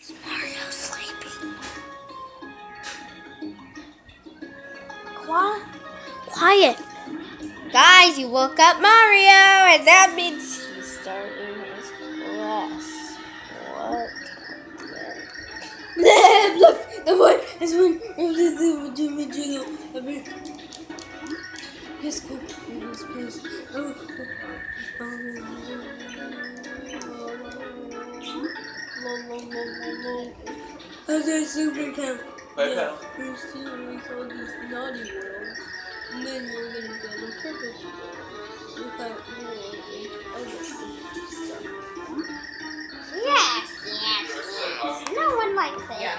Is Mario sleeping? Quiet. Quiet. Guys, you woke up Mario, and that means he's starting his class. What? Look, the one, this one, Yes, go, please, please. Oh, oh, oh. How's that super count? Right yeah, now. First you make all these naughty worlds, and then you're gonna build a perfect world with that world and other stuff. Yes, yes, yes. No one likes it. Yeah.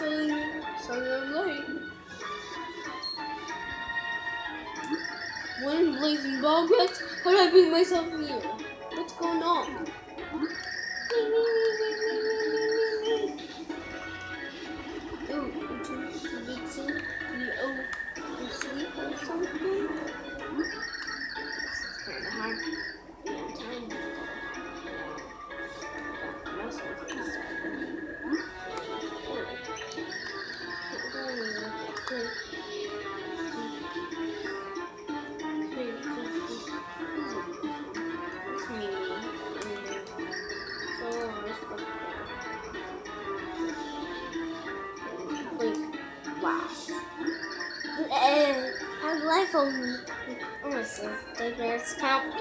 Sorry I'm late. One blazing ball guts? How did I bring myself here? What's going on? Greatest count.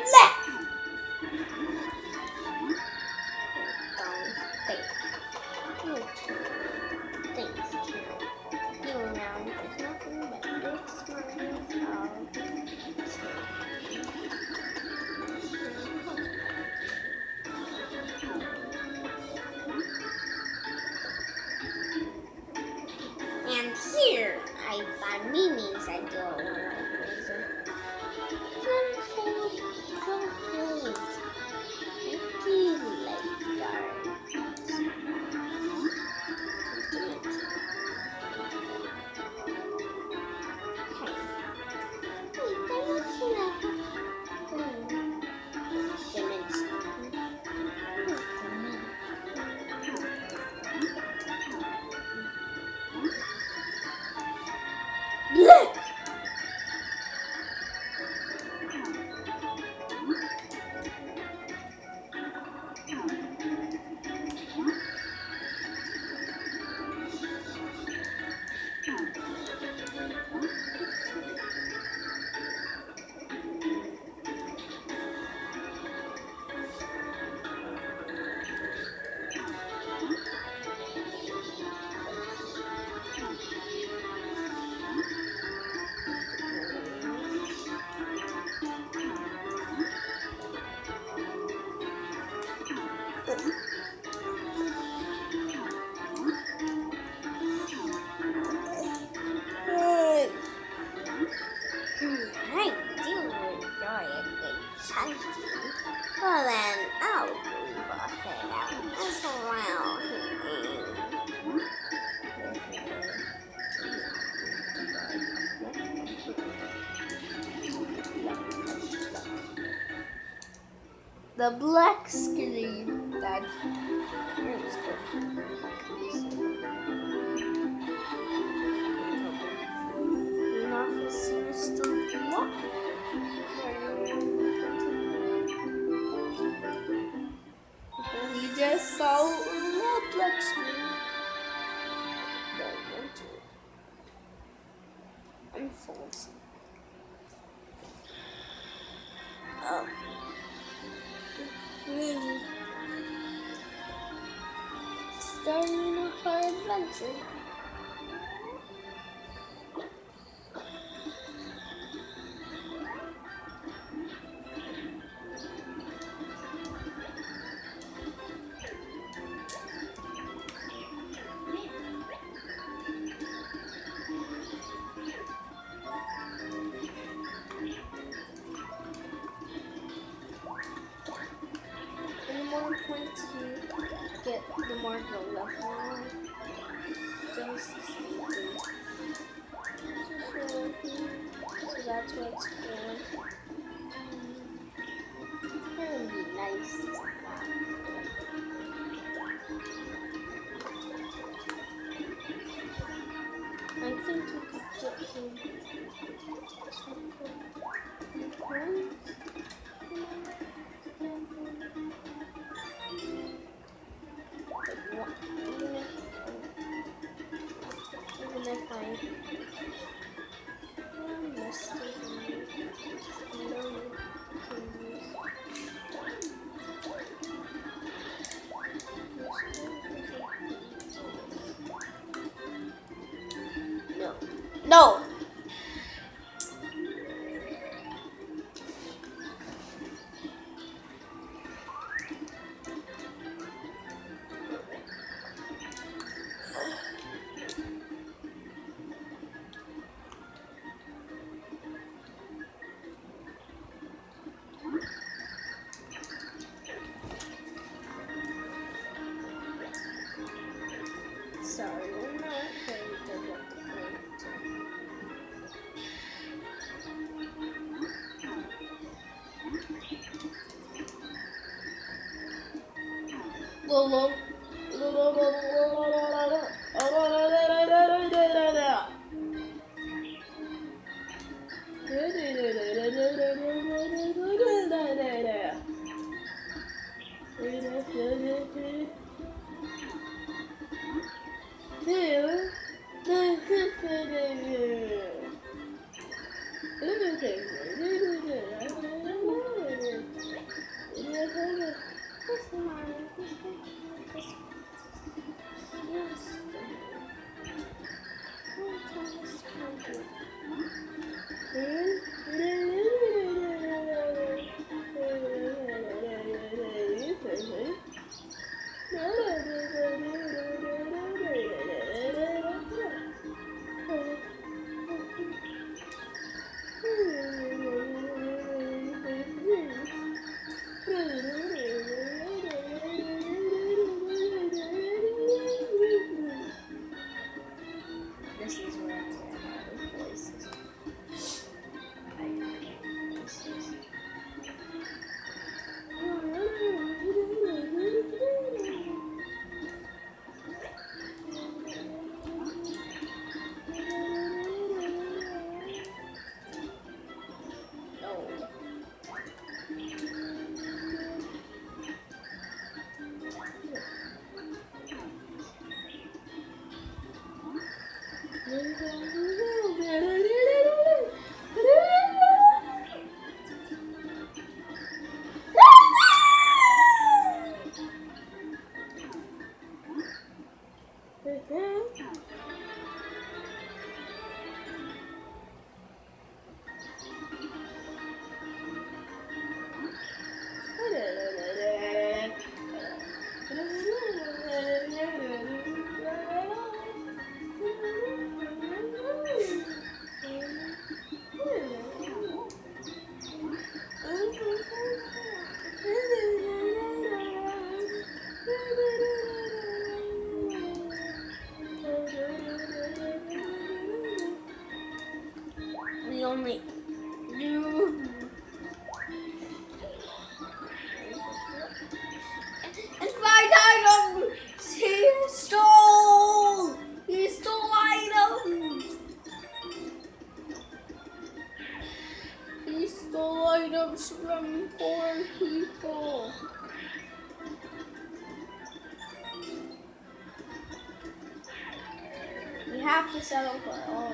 The black screen. Let's. You just saw a black screen. Adventure. The more points you get, that's what it's doing. That would be nice. I think we could get him. No, 恐龙 comes from poor people. We have to settle for all.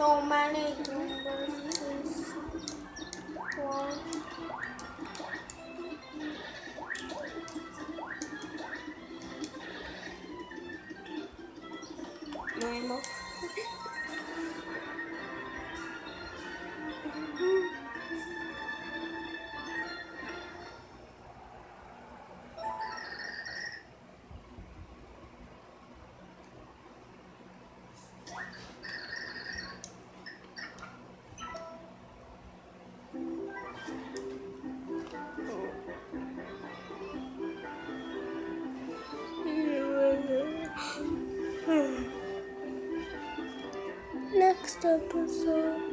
Tuh. Next episode.